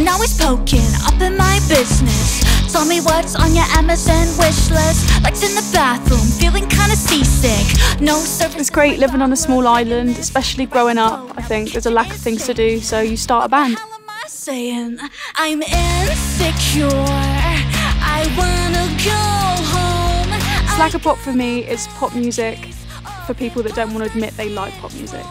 And now he's poking up in my business. Tell me what's on your Amazon wish list. Like in the bathroom, feeling kinda seasick. No. It's great living on a small island, especially growing up. I think there's a lack of things to do, so you start a band. How am I saying I'm insecure? I wanna go home. Slacker pop for me is pop music for people that don't want to admit they like pop music.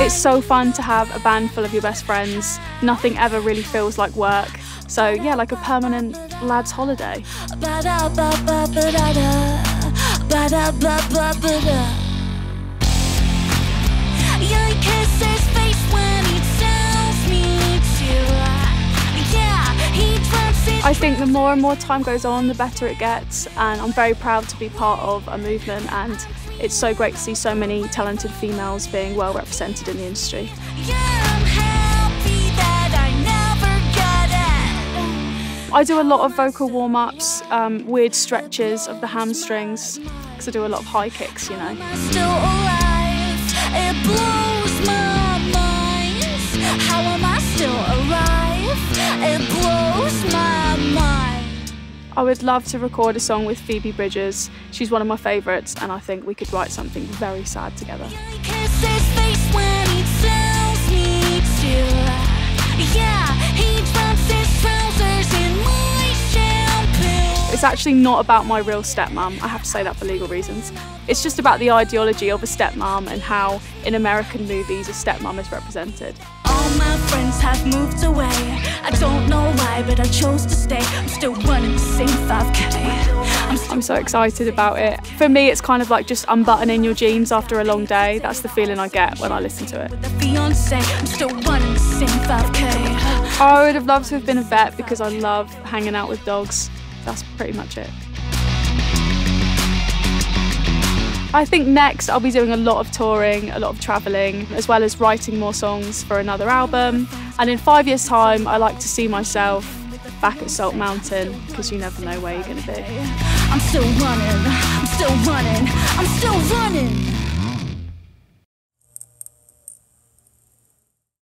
It's so fun to have a band full of your best friends. Nothing ever really feels like work. So, yeah, like a permanent lad's holiday. I think the more and more time goes on, the better it gets, and I'm very proud to be part of a movement. And it's so great to see so many talented females being well represented in the industry. I do a lot of vocal warm ups, um, weird stretches of the hamstrings, because I do a lot of high kicks, you know. I would love to record a song with Phoebe Bridgers. She's one of my favourites, and I think we could write something very sad together. He kisses his face when he tells me to. Yeah, he drops his trousers in my shampoo. It's actually not about my real stepmom, I have to say that for legal reasons. It's just about the ideology of a stepmom and how in American movies a stepmom is represented. All my friends have moved away. I don't know why, but I chose to stay. I'm still running the same 5K. I'm I'm so excited about it. For me, it's kind of like just unbuttoning your jeans after a long day. That's the feeling I get when I listen to it. with a fiance. I'm still running the same 5K. I would have loved to have been a vet because I love hanging out with dogs. That's pretty much it. I think next I'll be doing a lot of touring, a lot of travelling, as well as writing more songs for another album. And in five years' time, I like to see myself back at Salt Mountain because you never know where you're going to be. I'm still running. I'm still running. I'm still running.